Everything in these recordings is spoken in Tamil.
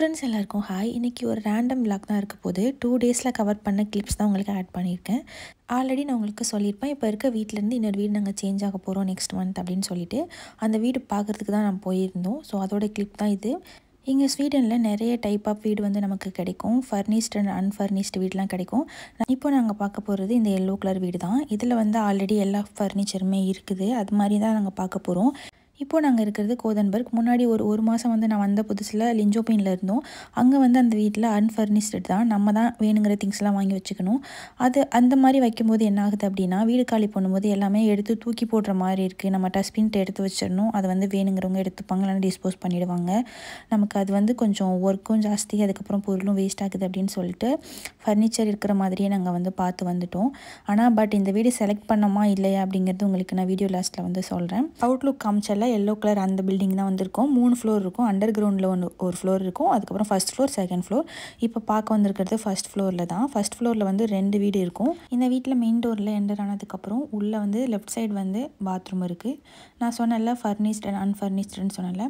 ஃப்ரெண்ட்ஸ் எல்லாருக்கும் ஹாய் இன்றைக்கி ஒரு ரேண்டம் பிளாக் தான் இருக்க போது டூ டேஸில் கவர் பண்ண கிளிப்ஸ் தான் உங்களுக்கு ஆட் பண்ணியிருக்கேன். ஆல்ரெடி நான் உங்களுக்கு சொல்லியிருப்பேன். இப்போ இருக்க வீட்டிலேருந்து இன்னொரு வீடு நாங்கள் சேஞ்ச் ஆக போகிறோம் நெக்ஸ்ட் மந்த் அப்படின்னு சொல்லிட்டு அந்த வீடு பார்க்குறதுக்கு தான் நான் போயிருந்தோம். ஸோ அதோட கிளிப் தான் இது. இங்கே ஸ்வீடனில் நிறைய டைப் ஆஃப் வீடு வந்து நமக்கு கிடைக்கும். ஃபர்னிஷ்ட் அண்ட் அன்ஃபர்னிஷ்டு வீடெலாம் கிடைக்கும். இப்போ நாங்கள் பார்க்க போகிறது இந்த எல்லோ கலர் வீடு தான். இதில் வந்து ஆல்ரெடி எல்லா ஃபர்னிச்சருமே இருக்குது. அது மாதிரி தான் நாங்கள் பார்க்க போகிறோம் இப்போது நாங்கள் இருக்கிறது கோதன்பர்க். முன்னாடி ஒரு ஒரு மாதம் வந்து நான் வந்த புதுசில் லிஞ்சோபின்ல இருந்தோம். அங்கே வந்து அந்த வீட்டில் அன்ஃபர்னிஷ்டு தான். நம்ம தான் வேணுங்கிற திங்ஸ்லாம் வாங்கி வச்சுக்கணும். அது அந்த மாதிரி வைக்கும்போது என்ன ஆகுது அப்படின்னா வீடு காலி பண்ணும்போது எல்லாமே எடுத்து தூக்கி போடுற மாதிரி இருக்குது நம்ம டஸ்ட்பின்ட்டு எடுத்து வச்சிடணும். அதை வந்து வேணுங்கிறவங்க எடுத்துப்பாங்க. இல்லைனா டிஸ்போஸ் பண்ணிவிடுவாங்க நமக்கு அது வந்து கொஞ்சம் ஒர்க்கும் ஜாஸ்தி. அதுக்கப்புறம் பொருளும் வேஸ்ட் ஆகுது அப்படின்னு சொல்லிட்டு ஃபர்னிச்சர் இருக்கிற மாதிரியே நாங்கள் வந்து பார்த்து வந்துட்டோம். ஆனால் பட் இந்த வீடு செலக்ட் பண்ணோமா இல்லையா அப்படிங்கிறது உங்களுக்கு நான் வீடியோ லாஸ்ட்டில் வந்து சொல்கிறேன் அவுட்லுக் காமிச்சல எல்லோ கலர் அந்த பில்டிங் தான் வந்திருக்கும். மூணு ஃப்ளோர் இருக்கும். அண்டர் கிரவுண்டில் ஒன்று ஒரு ஃப்ளோர் இருக்கும். அதுக்கப்புறம் ஃபஸ்ட் ஃப்ளோர் செகண்ட் ஃப்ளோர் இப்போ பார்க்க வந்திருக்கிறது ஃபஸ்ட் ஃப்ளோரில் தான். ஃபஸ்ட் ஃப்ளோரில் வந்து ரெண்டு வீடு இருக்கும். இந்த வீட்டில் மெயின் டோரில் என்டர் ஆனதுக்கப்புறம் உள்ளே வந்து லெஃப்ட் சைடு வந்து பாத்ரூம் இருக்குது நான் சொன்னல ஃபர்னிஷ்ட் அண்ட் அன்ஃபர்னிஷ்டுன்னு சொன்னல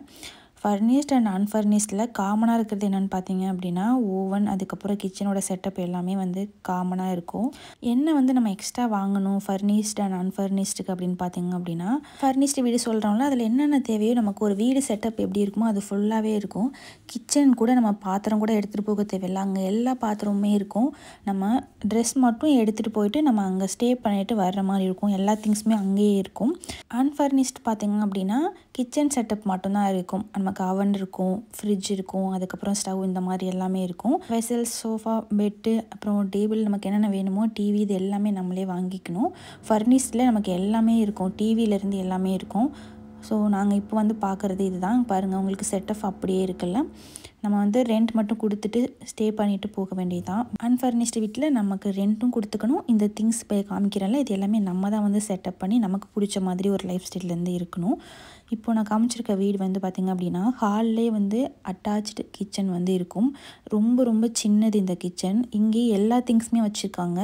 ஃபர்னிஷ்ட் அண்ட் அன்ஃபர்னிஷ்டில் காமனாக இருக்கிறது என்னென்னு பார்த்தீங்க அப்படின்னா ஓவன் அதுக்கப்புறம் கிச்சனோட செட்டப் எல்லாமே வந்து காமனாக இருக்கும். என்ன வந்து நம்ம எக்ஸ்ட்ரா வாங்கணும் ஃபர்னிஷ்ட் அண்ட் அன்ஃபர்னிஷ்டுக்கு அப்படின்னு பார்த்தீங்க அப்படின்னா ஃபர்னிஷ்டு வீடு சொல்கிறோம்ல அதில் என்னென்ன தேவையோ நமக்கு ஒரு வீடு செட்டப் எப்படி இருக்குமோ அது ஃபுல்லாகவே இருக்கும். கிச்சன் கூட நம்ம பாத்திரம் கூட எடுத்துகிட்டு போக தேவையில்லை. அங்கே எல்லா பாத்திரமுமே இருக்கும். நம்ம ட்ரெஸ் மட்டும் எடுத்துகிட்டு போயிட்டு நம்ம அங்கே ஸ்டே பண்ணிட்டு வர்ற மாதிரி இருக்கும். எல்லா திங்ஸுமே அங்கேயே இருக்கும். அன்ஃபர்னிஷ்ட் பார்த்தீங்க அப்படின்னா கிச்சன் செட்டப் மட்டும்தான் இருக்கும். நமக்கு அவன் இருக்கும் ஃப்ரிட்ஜ் இருக்கும் அதுக்கப்புறம் ஸ்டவ் இந்த மாதிரி எல்லாமே இருக்கும். வெசல்ஸ் சோஃபா பெட்டு அப்புறம் டேபிள் நமக்கு என்னென்ன வேணுமோ டிவி இது எல்லாமே நம்மளே வாங்கிக்கணும். ஃபர்னிஸ்டில் நமக்கு எல்லாமே இருக்கும். டிவியிலேருந்து எல்லாமே இருக்கும். ஸோ நாங்கள் இப்போ வந்து பார்க்குறது இதுதான். பாருங்கள் உங்களுக்கு செட்டப் அப்படியே இருக்குல்ல. நம்ம வந்து ரெண்ட் மட்டும் கொடுத்துட்டு ஸ்டே பண்ணிட்டு போக வேண்டியதுதான். அன்ஃபர்னிஷ்டு வீட்டில் நமக்கு ரெண்ட்டும் கொடுத்துக்கணும். இந்த திங்ஸ் போய் காமிக்கிறேன்ல இது எல்லாமே நம்ம தான் வந்து செட்டப் பண்ணி நமக்கு பிடிச்ச மாதிரி ஒரு லைஃப் ஸ்டைல்லேருந்து இருக்கணும். இப்போ நான் காமிச்சிருக்க வீடு வந்து பார்த்திங்க அப்படின்னா ஹால்லே வந்து அட்டாச்சு கிச்சன் வந்து இருக்கும். ரொம்ப ரொம்ப சின்னது இந்த கிச்சன் இங்கே எல்லா திங்ஸுமே வச்சுருக்காங்க.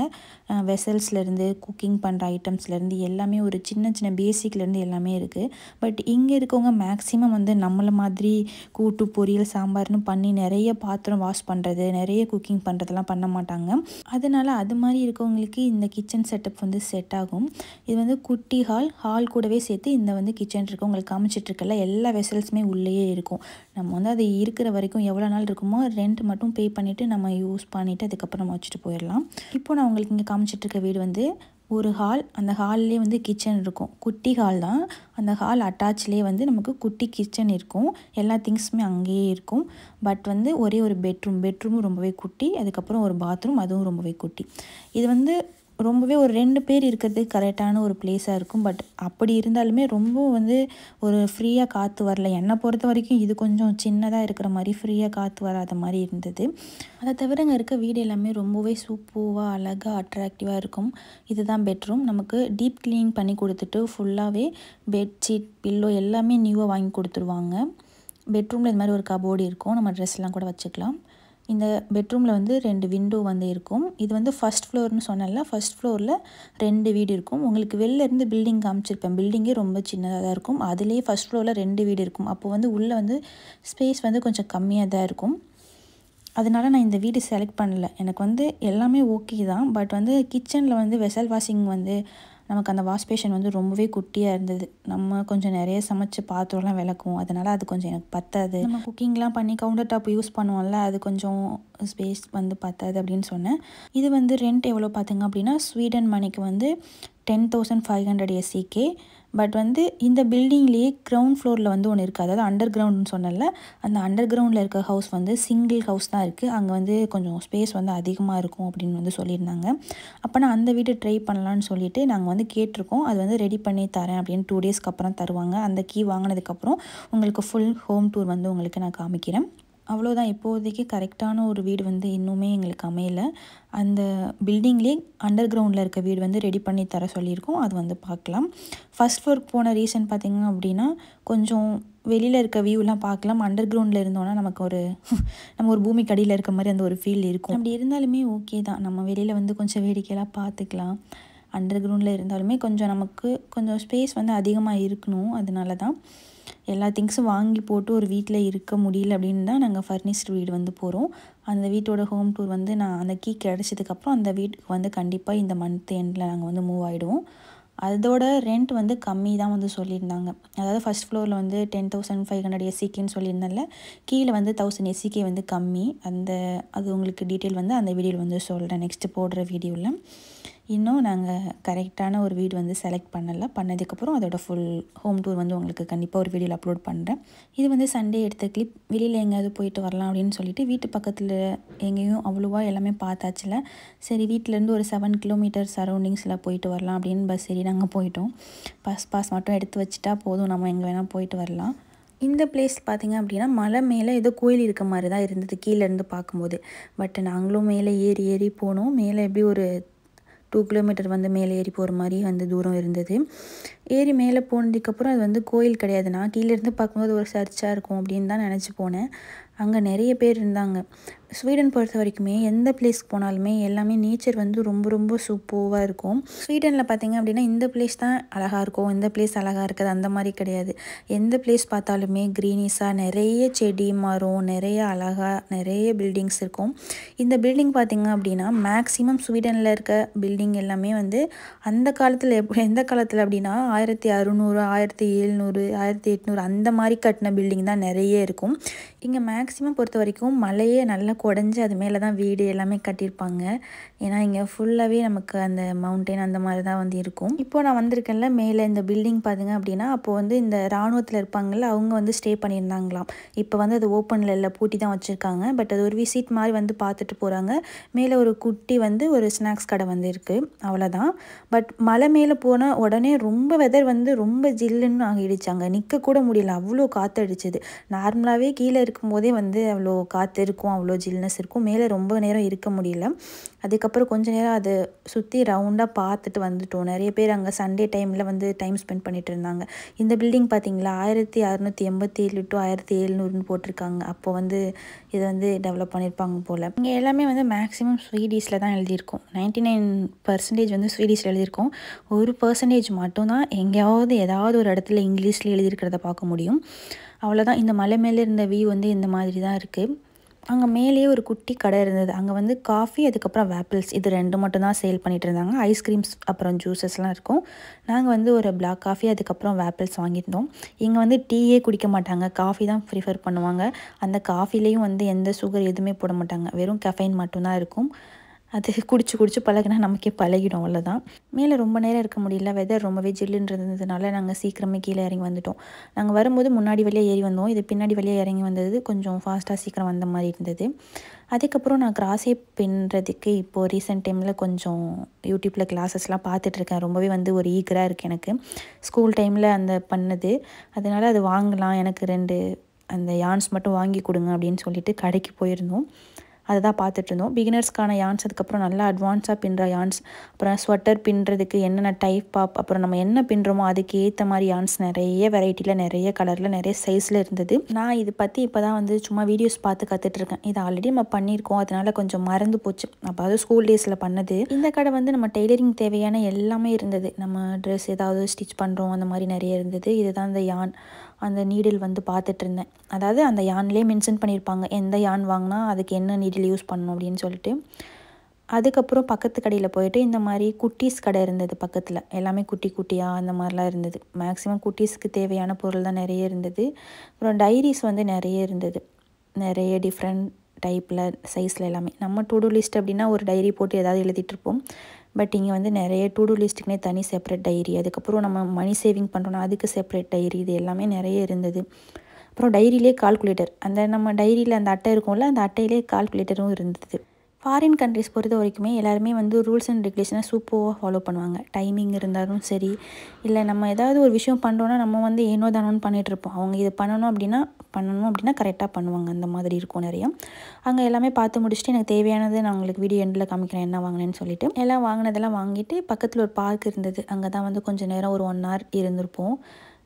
வெசல்ஸ்லேருந்து குக்கிங் பண்ணுற ஐட்டம்ஸ்லேருந்து எல்லாமே ஒரு சின்ன சின்ன பேசிக்லேருந்து எல்லாமே இருக்குது பட் இங்கே இருக்கவங்க மேக்ஸிமம் வந்து நம்மளை மாதிரி கூட்டு பொரியல் சாம்பார்னு பண்ணி நிறைய பாத்திரம் வாஷ் பண்ணுறது நிறைய குக்கிங் பண்ணுறதெல்லாம் பண்ண மாட்டாங்க. அதனால் அது மாதிரி இருக்கவங்களுக்கு இந்த கிச்சன் செட்டப் வந்து செட் ஆகும். இது வந்து குட்டி ஹால் ஹால் கூடவே சேர்த்து இந்த வந்து கிச்சன் இருக்கு. உங்களுக்கு காமிச்சிட்ருக்கல எல்லா வெசல்ஸுமே உள்ளேயே இருக்கும். நம்ம வந்து அது இருக்கிற வரைக்கும் எவ்வளோ நாள் இருக்குமோ ரெண்ட் மட்டும் பே பண்ணிவிட்டு நம்ம யூஸ் பண்ணிவிட்டு அதுக்கப்புறம் நம்ம வச்சுட்டு போயிடலாம். இப்போ நான் உங்களுக்கு இங்கே காமிச்சிட்ருக்க வீடு வந்து ஒரு ஹால் அந்த ஹால்லே வந்து கிச்சன் இருக்கும். குட்டி ஹால் தான். அந்த ஹால் அட்டாச்லேயே வந்து நமக்கு குட்டி கிச்சன் இருக்கும். எல்லா திங்ஸுமே அங்கேயே இருக்கும். பட் வந்து ஒரே ஒரு பெட்ரூம் பெட்ரூமும் ரொம்பவே குட்டி. அதுக்கப்புறம் ஒரு பாத்ரூம் அதுவும் ரொம்பவே குட்டி. இது வந்து ரொம்பவே ஒரு ரெண்டு பேர் இருக்கிறது கரெக்டான ஒரு பிளேஸாக இருக்கும். பட் அப்படி இருந்தாலுமே ரொம்ப வந்து ஒரு ஃப்ரீயாக காற்று வரல. என்னை பொறுத்த வரைக்கும் இது கொஞ்சம் சின்னதாக இருக்கிற மாதிரி ஃப்ரீயாக காற்று வராத மாதிரி இருந்தது. அதை தவிர அங்கே இருக்க வீடு எல்லாமே ரொம்பவே சூப்பராக அழகாக அட்ராக்டிவாக இருக்கும். இதுதான் பெட்ரூம் நமக்கு டீப் க்ளீனிங் பண்ணி கொடுத்துட்டு ஃபுல்லாகவே பெட்ஷீட் பில்லோ எல்லாமே நியூவாக வாங்கி கொடுத்துருவாங்க. பெட்ரூமில் இது மாதிரி ஒரு கபோர்டு இருக்கும். நம்ம ட்ரெஸ்லாம் கூட வச்சுக்கலாம். இந்த பெட்ரூமில் வந்து ரெண்டு விண்டோ வந்து இருக்கும். இது வந்து ஃபஸ்ட் ஃப்ளோர்னு சொன்னல ஃபஸ்ட் ஃப்ளோரில் ரெண்டு வீடு இருக்கும். உங்களுக்கு வெளில இருந்து பில்டிங் காமிச்சிருப்பேன். பில்டிங்கே ரொம்ப சின்னதாக தான் இருக்கும். அதுலேயே ஃபஸ்ட் ஃப்ளோரில் ரெண்டு வீடு இருக்கும். அப்போ வந்து உள்ளே வந்து ஸ்பேஸ் வந்து கொஞ்சம் கம்மியாக தான் இருக்கும். அதனால் நான் இந்த வீடு செலக்ட் பண்ணல. எனக்கு வந்து எல்லாமே ஓகே தான். பட் வந்து கிச்சனில் வந்து வெசல் வாஷிங் வந்து நமக்கு அந்த வாஷ் பேஷன் வந்து ரொம்பவே குட்டியாக இருந்தது. நம்ம கொஞ்சம் நிறைய சமைச்சு பாத்திரம்லாம் விளக்குவோம். அதனால் அது கொஞ்சம் எனக்கு பத்தாது. நம்ம குக்கிங்லாம் பண்ணி கவுண்டர் டாப் யூஸ் பண்ணுவோம்ல அது கொஞ்சம் ஸ்பேஸ் வந்து பத்தாது அப்படின்னு சொன்னேன். இது வந்து ரெண்ட் எவ்வளோ பார்த்தீங்க அப்படின்னா ஸ்வீடன் மணிக்கு வந்து ten thousand five hundred SCK but வந்து இந்த பில்டிங்லேயே கிரவுண்ட் ஃப்ளோரில் வந்து ஒன்று இருக்குது அதாவது அண்டர் கிரவுண்ட்னு சொன்னல அந்த அண்டர் கிரவுண்டில் இருக்க ஹவுஸ் வந்து சிங்கிள் ஹவுஸ் தான் இருக்குது அங்கே வந்து கொஞ்சம் ஸ்பேஸ் வந்து அதிகமாக இருக்கும் அப்படின்னு வந்து சொல்லியிருந்தாங்க. அப்போ நான் அந்த வீடு ட்ரை பண்ணலான்னு சொல்லிட்டு நாங்கள் வந்து கேட்டிருக்கோம். அது வந்து ரெடி பண்ணி தரேன் அப்படின்னு டூ டேஸ்க்கு அப்புறம் தருவாங்க. அந்த கீ வாங்கினதுக்கப்புறம் உங்களுக்கு ஃபுல் ஹோம் டூர் வந்து உங்களுக்கு நான் காமிக்கிறேன். அவ்வளோதான் இப்போதைக்கு கரெக்டான ஒரு வீடு வந்து இன்னுமே எங்களுக்கு அமையலை. அந்த பில்டிங்லேயே அண்டர் கிரவுண்டில் இருக்க வீடு வந்து ரெடி பண்ணி தர சொல்லியிருக்கோம். அது வந்து பார்க்கலாம். ஃபஸ்ட் ஃப்ளோர் போன ரீசன் பார்த்திங்க அப்படின்னா கொஞ்சம் வெளியில் இருக்க வியூலாம் பார்க்கலாம். அண்டர் கிரவுண்டில் இருந்தோன்னா நமக்கு ஒரு நம்ம ஒரு பூமிக்கு அடியில் இருக்க மாதிரி அந்த ஒரு ஃபீல் இருக்கும். அப்படி இருந்தாலுமே ஓகே தான். நம்ம வெளியில் வந்து கொஞ்சம் வேடிக்கையெல்லாம் பார்த்துக்கலாம். அண்டர் கிரவுண்டில் இருந்தாலுமே கொஞ்சம் நமக்கு கொஞ்சம் ஸ்பேஸ் வந்து அதிகமாக இருக்கணும். அதனால தான் எல்லா திங்ஸும் வாங்கி போட்டு ஒரு வீட்டில் இருக்க முடியல அப்படின்னு தான் நாங்கள் ஃபர்னிஸ்டு வீடு வந்து போகிறோம் அந்த வீட்டோட ஹோம் டூர் வந்து நான் அந்த கீ கிடச்சதுக்கப்புறம் அந்த வீட்டுக்கு வந்து கண்டிப்பாக இந்த மந்த் எண்டில் நாங்கள் வந்து மூவ் ஆகிடுவோம் அதோட ரெண்ட் வந்து கம்மி தான் வந்து சொல்லியிருந்தாங்க. அதாவது ஃபஸ்ட் ஃப்ளோரில் வந்து டென் தௌசண்ட் ஃபைவ் ஹண்ட்ரட் எஸ்சிக்கின்னு சொல்லியிருந்தால கீழே வந்து தௌசண்ட் எஸ்சிக்கே வந்து கம்மி. அந்த அது உங்களுக்கு டீட்டெயில் வந்து அந்த வீடியோவில் வந்து சொல்கிறேன் நெக்ஸ்ட்டு போடுற வீடியோவில் இன்னும் நாங்கள் கரெக்டான ஒரு வீடு வந்து செலக்ட் பண்ணலை. பண்ணதுக்கப்புறம் அதோட ஃபுல் ஹோம் டூர் வந்து உங்களுக்கு கண்டிப்பாக ஒரு வீடியோவில் அப்லோட் பண்ணுறேன் இது வந்து சண்டே எடுத்த கிளிப் வெளியில் எங்கேயாவது போயிட்டு வரலாம் அப்படின்னு சொல்லிட்டு வீட்டு பக்கத்தில் எங்கேயும் அவ்வளோவா எல்லாமே பார்த்தாச்சுல. சரி வீட்டிலேருந்து ஒரு செவன் கிலோமீட்டர் சரௌண்டிங்ஸில் போயிட்டு வரலாம் அப்படின்னு பஸ் சரி நாங்கள் போயிட்டோம். பஸ் பாஸ் மட்டும் எடுத்து வச்சுட்டா போதும். நம்ம எங்கே வேணால் போயிட்டு வரலாம். இந்த பிளேஸ் பார்த்திங்க அப்படின்னா மலை மேலே ஏதோ கோயில் இருக்க மாதிரி தான் இருந்தது கீழேருந்து பார்க்கும்போது. பட் நாங்களும் மேலே ஏறி ஏறி போனோம். மேலே எப்படி ஒரு டூ கிலோமீட்டர் வந்து மேலே ஏறி போகிற மாதிரி வந்து தூரம் இருந்தது. ஏறி மேலே போனதுக்கப்புறம் அது வந்து கோயில் கிடையாது. நான் கீழேருந்து பார்க்கும்போது ஒரு சர்ச்சாக இருக்கும் அப்படின்னு தான் நினச்சி போனேன். அங்கே நிறைய பேர் இருந்தாங்க. ஸ்வீடன் பொறுத்த வரைக்குமே எந்த பிளேஸ்க்கு போனாலுமே எல்லாமே நேச்சர் வந்து ரொம்ப ரொம்ப சூப்பராக இருக்கும். ஸ்வீடனில் பார்த்திங்க அப்படின்னா இந்த பிளேஸ் தான் அழகாக இருக்கும். இந்த பிளேஸ் அழகாக இருக்குது. அந்த மாதிரி கிடையாது. எந்த பிளேஸ் பார்த்தாலுமே க்ரீனிஸாக நிறைய செடி மரம் நிறைய அழகாக நிறைய பில்டிங்ஸ் இருக்கும். இந்த பில்டிங் பார்த்திங்க அப்படின்னா மேக்ஸிமம் ஸ்வீடனில் இருக்க பில்டிங் எல்லாமே வந்து அந்த காலத்தில் எந்த காலத்தில் அப்படின்னா ஆயிரத்தி அறுநூறு ஆயிரத்தி எழுநூறு ஆயிரத்தி எட்நூறு அந்த மாதிரி கட்டின பில்டிங் தான் நிறைய இருக்கும். இங்கே மேக்ஸிமம் பொறுத்த வரைக்கும் மலையே நல்லா குடஞ்சி அது மேலே தான் வீடு எல்லாமே கட்டியிருப்பாங்க. ஏன்னா இங்கே ஃபுல்லாகவே நமக்கு அந்த மவுண்டெயின் அந்த மாதிரி தான் வந்து இருக்கும். இப்போ நான் வந்திருக்கேன்ல மேலே இந்த பில்டிங் பார்த்துங்க அப்படின்னா அப்போது வந்து இந்த இராணுவத்தில் இருப்பாங்கள்ல அவங்க வந்து ஸ்டே பண்ணியிருந்தாங்களாம். இப்போ வந்து அது ஓப்பனில் இல்லை பூட்டி தான் வச்சுருக்காங்க. பட் அது ஒரு விசிட் மாதிரி வந்து பார்த்துட்டு போகிறாங்க மேலே ஒரு குட்டி வந்து ஒரு ஸ்நாக்ஸ் கடை வந்து இருக்குது அவ்வளோதான் பட் மலை மேலே போன உடனே ரொம்ப வெதர் வந்து ரொம்ப ஜில்லுன்னு ஆகிடுச்சு அங்கே நிற்கக்கூட முடியல. அவ்வளோ காற்று அடிச்சது நார்மலாகவே கீழே இருக்கும்போதே வந்து அவ்வளோ காற்று இருக்கும் அவ்வளோ ஜில்னஸ் இருக்கும். மேலே ரொம்ப நேரம் இருக்க முடியல. அதுக்கப்புறம் கொஞ்ச நேரம் அதை சுற்றி ரவுண்டாக பார்த்துட்டு வந்துட்டோம். நிறைய பேர் அங்கே சண்டே டைமில் வந்து டைம் ஸ்பெண்ட் பண்ணிட்டு இருந்தாங்க. இந்த பில்டிங் பார்த்தீங்களா? ஆயிரத்தி அறநூற்றி எண்பத்தி ஏழு டு ஆயிரத்தி எழுநூறுன்னு போட்டிருக்காங்க. அப்போ வந்து இதை வந்து டெவலப் பண்ணியிருப்பாங்க போல். இங்கே எல்லாமே வந்து மேக்ஸிமம் ஸ்வீடிஷில் தான் எழுதியிருக்கோம். நைன்டி நைன் பர்சன்டேஜ் வந்து ஸ்வீடிஷில் எழுதியிருக்கோம். ஒரு பர்சன்டேஜ் மட்டும்தான் எங்கேயாவது ஏதாவது ஒரு இடத்துல இங்கிலீஷில் எழுதியிருக்கிறத பார்க்க முடியும். அவ்வளோதான் இந்த மலை மேலே இருந்த வியூ வந்து இந்த மாதிரி தான் இருக்குது அங்கே மேலேயே ஒரு குட்டி கடை இருந்தது. அங்கே வந்து காஃபி அதுக்கப்புறம் வேப்பிள்ஸ் இது ரெண்டு மட்டும் தான் சேல் பண்ணிகிட்டு இருந்தாங்க. ஐஸ்கிரீம்ஸ் அப்புறம் ஜூஸஸ்லாம் இருக்கும். நாங்கள் வந்து ஒரு பிளாக் காஃபி அதுக்கப்புறம் வேப்பிள்ஸ் வாங்கியிருந்தோம். இங்கே வந்து டீயே குடிக்க மாட்டாங்க. காஃபி தான் ப்ரிஃபர் பண்ணுவாங்க. அந்த காஃபிலையும் வந்து எந்த சுகர் எதுவுமே போட மாட்டாங்க. வெறும் கெஃபைன் மட்டும்தான் இருக்கும். அது குடிச்சு குடிச்சு பழகினா நமக்கே பழகிடும் அவ்வளோதான் மேலே ரொம்ப நேரம் இருக்க முடியல. வெதர் ரொம்பவே ஜில்லுன்னு இருந்ததுனால நாங்கள் சீக்கிரமே கீழே இறங்கி வந்துட்டோம். நாங்கள் வரும்போது முன்னாடி வழியாக ஏறி வந்தோம். இது பின்னாடி வழியாக இறங்கி வந்தது கொஞ்சம் ஃபாஸ்ட்டாக சீக்கிரம் வந்த மாதிரி இருந்தது. அதுக்கப்புறம் நான் கிராஸே பின்னுறதுக்கு இப்போது ரீசெண்ட் டைமில் கொஞ்சம் யூடியூப்பில் கிளாஸஸ்லாம் பார்த்துட்ருக்கேன் ரொம்பவே வந்து ஒரு ஈகராக இருக்குது எனக்கு. ஸ்கூல் டைமில் அந்த பண்ணது. அதனால் அது வாங்கலாம். எனக்கு ரெண்டு அந்த யான்ஸ் மட்டும் வாங்கி கொடுங்க அப்படின்னு சொல்லிட்டு கடைக்கு போயிருந்தோம். அதை தான் பார்த்துட்ருந்தோம். பிகினர்ஸ்க்கான யான்ஸ் அதுக்கப்புறம் நல்லா அட்வான்ஸாக பின்னுற யான்ஸ் அப்புறம் ஸ்வெட்டர் பின்னுறதுக்கு என்னென்ன டைப் பாப் அப்புறம் நம்ம என்ன பின்னுறோமோ அதுக்கு ஏற்ற மாதிரி யான்ஸ் நிறைய வெரைட்டியில் நிறைய கலரில் நிறைய சைஸில் இருந்தது. நான் இது பற்றி இப்போ தான் வந்து சும்மா வீடியோஸ் பார்த்து கற்றுட்ருக்கேன் இது ஆல்ரெடி நம்ம பண்ணியிருக்கோம். அதனால கொஞ்சம் மறந்து போச்சு. அப்போ அது ஸ்கூல் டேஸில் பண்ணது. இந்த கடை வந்து நம்ம டெய்லரிங் தேவையான எல்லாமே இருந்தது. நம்ம ட்ரெஸ் ஏதாவது ஸ்டிச் பண்ணுறோம் அந்த மாதிரி நிறைய இருந்தது. இதுதான் அந்த யான் அந்த நீடில் வந்து பார்த்துட்டு இருந்தேன் அதாவது அந்த யான்லேயே மென்ஷன் பண்ணியிருப்பாங்க எந்த யான் வாங்கினா அதுக்கு என்ன நீடில் யூஸ் பண்ணணும் அப்படின்னு சொல்லிட்டு. அதுக்கப்புறம் பக்கத்து கடையில் போயிட்டு இந்த மாதிரி குட்டீஸ் கடை இருந்தது பக்கத்தில். எல்லாமே குட்டி குட்டியாக அந்த மாதிரிலாம் இருந்தது. மேக்ஸிமம் குட்டீஸ்க்கு தேவையான பொருள் தான் நிறைய இருந்தது. அப்புறம் டைரிஸ் வந்து நிறைய இருந்தது. நிறைய டிஃப்ரெண்ட் டைப்பில் சைஸில் எல்லாமே. நம்ம டு டூ லிஸ்ட் அப்படின்னா ஒரு டைரி போட்டு ஏதாவது எழுதிட்டுருப்போம் பட் இங்கே வந்து நிறைய டூ டூ லிஸ்ட்டுக்குனே தனி செப்பரேட் டைரி அதுக்கப்புறம் நம்ம மணி சேவிங் பண்ணுறோன்னா அதுக்கு செப்பரேட் டைரி இது எல்லாமே நிறைய இருந்தது. அப்புறம் டைரியிலே கால்குலேட்டர் அந்த நம்ம டைரியில் அந்த அட்டை இருக்கும்ல அந்த அட்டையிலே கால்குலேட்டரும் இருந்தது. ஃபாரின் கண்ட்ரிஸ் பொறுத்த வரைக்குமே எல்லாருமே வந்து ரூல்ஸ் அண்ட் ரெகுலேஷனை சூப்பராக ஃபாலோ பண்ணுவாங்க. டைமிங் இருந்தாலும் சரி இல்லை நம்ம ஏதாவது ஒரு விஷயம் பண்ணுறோன்னா நம்ம வந்து ஏனோ தானோன்னு பண்ணிகிட்ருப்போம் அவங்க இது பண்ணணும் அப்படின்னா பண்ணணும் அப்படின்னா கரெக்டாக பண்ணுவாங்க. அந்த மாதிரி இருக்கும் நிறையா. அங்கே எல்லாமே பார்த்து முடிச்சுட்டு எனக்கு தேவையானது நான் உங்களுக்கு வீடியோ எண்டில் காமிக்கிறேன். என்ன வாங்கினேன்னு சொல்லிட்டு எல்லாம் வாங்கினதெல்லாம் வாங்கிட்டு பக்கத்தில் ஒரு பார்க் இருந்தது. அங்கே தான் வந்து கொஞ்சம் நேரம் ஒரு ஒன் ஹவர் இருந்திருப்போம்.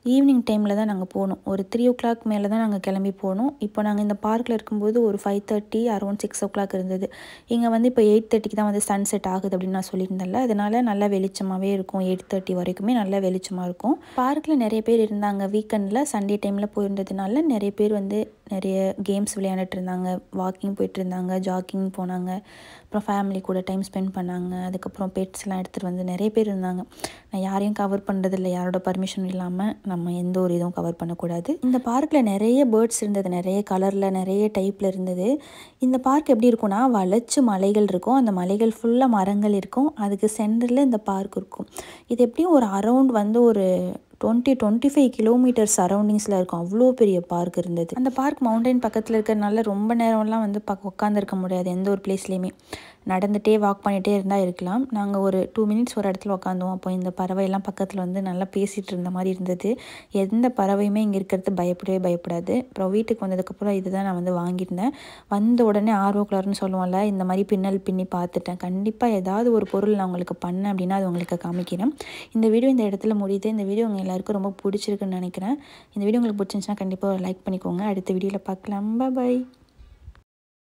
ஈவினிங் டைமில் தான் நாங்கள் போனோம். ஒரு த்ரீ ஓ கிளாக் மேலே தான் நாங்கள் கிளம்பி போனோம். இப்போ நாங்கள் இந்த பார்க்கில் இருக்கும்போது ஒரு five thirty around six o'clock இருந்தது. இங்கே வந்து இப்போ எயிட் தேர்ட்டிக்கு தான் வந்து சன் செட் ஆகுது அப்படின்னு நான் சொல்லியிருந்தேன்ல. அதனால நல்லா வெளிச்சமாகவே இருக்கும். எயிட் தேர்ட்டி வரைக்குமே நல்லா வெளிச்சமாக இருக்கும். பார்க்கில் நிறைய பேர் இருந்தாங்க. வீக்கெண்டில் சண்டே டைமில் போயிருந்ததுனால நிறைய பேர் வந்து நிறைய கேம்ஸ் விளையாண்டுட்டு இருந்தாங்க வாக்கிங் போயிட்டுருந்தாங்க ஜாக்கிங் போனாங்க. அப்புறம் ஃபேமிலி கூட டைம் ஸ்பெண்ட் பண்ணாங்க. அதுக்கப்புறம் பெட்ஸ்லாம் எடுத்துகிட்டு வந்து நிறைய பேர் இருந்தாங்க. நான் யாரையும் கவர் பண்ணுறதில்ல யாரோட பர்மிஷன் இல்லாமல் நம்ம எந்த ஒரு இதுவும் கவர் பண்ணக்கூடாது. இந்த பார்க்கில் நிறைய பேர்ட்ஸ் இருந்தது. நிறைய கலரில் நிறைய டைப்பில் இருந்தது. இந்த பார்க் எப்படி இருக்கும்னா வளைச்சு மலைகள் இருக்கும். அந்த மலைகள் ஃபுல்லாக மரங்கள் இருக்கும். அதுக்கு சென்டரில் இந்த பார்க் இருக்கும். இது எப்படியும் ஒரு அரவுண்ட் வந்து ஒரு டுவெண்ட்டி டுவெண்ட்டி ஃபைவ் கிலோமீட்டர் சரௌண்டிங்ஸில் இருக்கும். அவ்வளோ பெரிய பார்க் இருந்தது. அந்த பார்க் மவுண்டைன் பக்கத்தில் இருக்கிறனால ரொம்ப நேரம்லாம் வந்து பக்க உட்காந்துருக்க முடியாது எந்த ஒரு பிளேஸ்லேயுமே நடந்துகிட்டே வாக் பண்ணிகிட்டே இருந்தால் இருக்கலாம். நாங்கள் ஒரு டூ மினிட்ஸ் ஒரு இடத்துல உட்காந்தோம் அப்போ இந்த பறவையெல்லாம் பக்கத்தில் வந்து நல்லா பேசிகிட்டு இருந்த மாதிரி இருந்தது. எந்த பறவையுமே இங்கே இருக்கிறது பயப்படவே பயப்படாது. அப்புறம் வீட்டுக்கு வந்ததுக்கப்புறம் இதுதான் நான் வந்து வாங்கியிருந்தேன். வந்த உடனே ஆர்வ கலர்னு சொல்லுவோம்ல இந்த மாதிரி பின்னல் பின்னி பார்த்துட்டேன். கண்டிப்பாக ஏதாவது ஒரு பொருள் நான் உங்களுக்கு பண்ணேன் அப்படின்னா அது உங்களுக்கு காமிக்கிறேன். இந்த வீடியோ இந்த இடத்துல முடியுது. இந்த வீடியோ உங்கள் எல்லாருக்கும் ரொம்ப பிடிச்சிருக்குன்னு நினைக்கிறேன். இந்த வீடியோ உங்களுக்கு பிடிச்சிருந்துச்சுன்னா கண்டிப்பாக லைக் பண்ணிக்கோங்க. அடுத்த வீடியோவில் பார்க்கலாம். பாய்